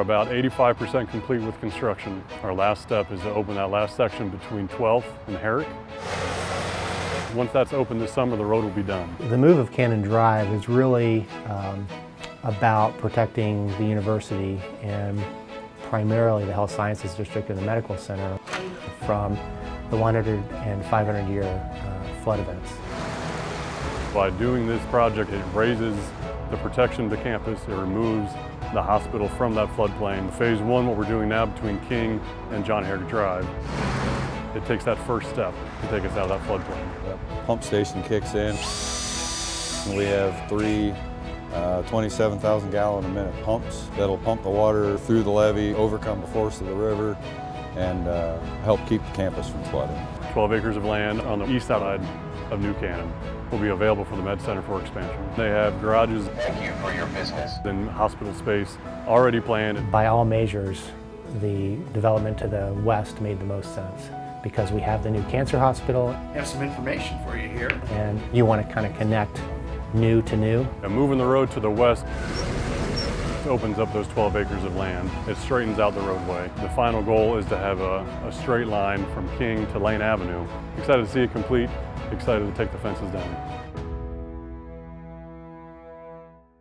about 85% complete with construction. Our last step is to open that last section between 12th and Herrick. Once that's open this summer, the road will be done. The move of Cannon Drive is really um, about protecting the university and primarily the Health Sciences District and the Medical Center from the 100 and 500 year uh, flood events. By doing this project, it raises the protection of the campus, it removes the hospital from that floodplain. Phase one, what we're doing now between King and John Herrick Drive, it takes that first step to take us out of that floodplain. The pump station kicks in. We have three uh, 27,000 gallon a minute pumps that'll pump the water through the levee, overcome the force of the river, and uh, help keep the campus from flooding. 12 acres of land on the east side of new Cannon will be available for the Med Center for expansion. They have garages Thank you for your business. and hospital space already planned. By all measures, the development to the west made the most sense because we have the new cancer hospital I have some information for you here. and you want to kind of connect new to new. And moving the road to the west opens up those 12 acres of land. It straightens out the roadway. The final goal is to have a, a straight line from King to Lane Avenue. Excited to see it complete, excited to take the fences down.